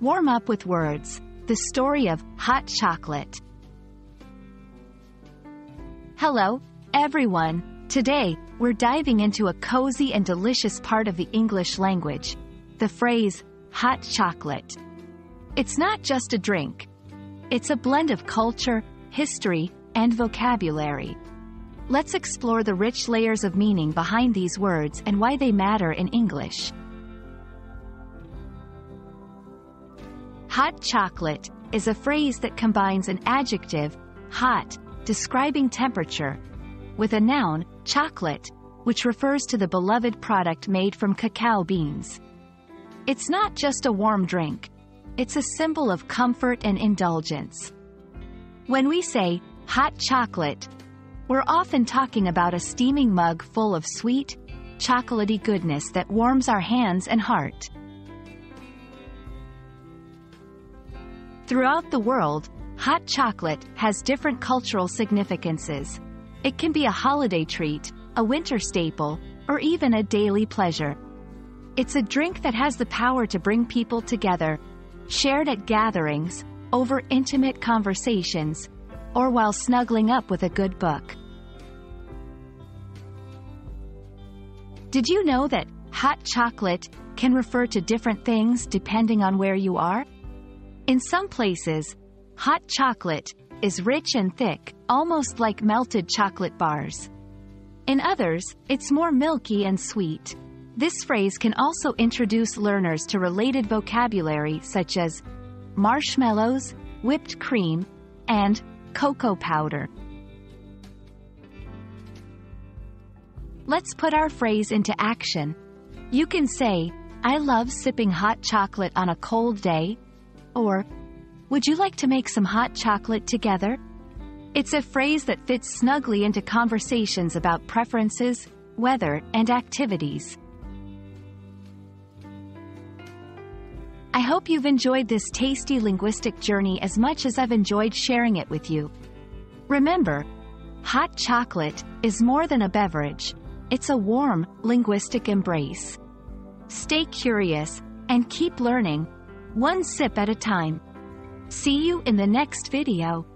Warm up with words. The story of hot chocolate. Hello, everyone. Today, we're diving into a cozy and delicious part of the English language. The phrase, hot chocolate. It's not just a drink. It's a blend of culture, history, and vocabulary. Let's explore the rich layers of meaning behind these words and why they matter in English. Hot chocolate is a phrase that combines an adjective, hot, describing temperature, with a noun, chocolate, which refers to the beloved product made from cacao beans. It's not just a warm drink. It's a symbol of comfort and indulgence. When we say hot chocolate, we're often talking about a steaming mug full of sweet, chocolatey goodness that warms our hands and heart. Throughout the world, hot chocolate has different cultural significances. It can be a holiday treat, a winter staple, or even a daily pleasure. It's a drink that has the power to bring people together, shared at gatherings, over intimate conversations, or while snuggling up with a good book. Did you know that hot chocolate can refer to different things depending on where you are? In some places, hot chocolate is rich and thick, almost like melted chocolate bars. In others, it's more milky and sweet. This phrase can also introduce learners to related vocabulary such as marshmallows, whipped cream, and cocoa powder. Let's put our phrase into action. You can say, I love sipping hot chocolate on a cold day, or, Would you like to make some hot chocolate together? It's a phrase that fits snugly into conversations about preferences, weather, and activities. I hope you've enjoyed this tasty linguistic journey as much as I've enjoyed sharing it with you. Remember, hot chocolate is more than a beverage. It's a warm, linguistic embrace. Stay curious and keep learning, one sip at a time. See you in the next video.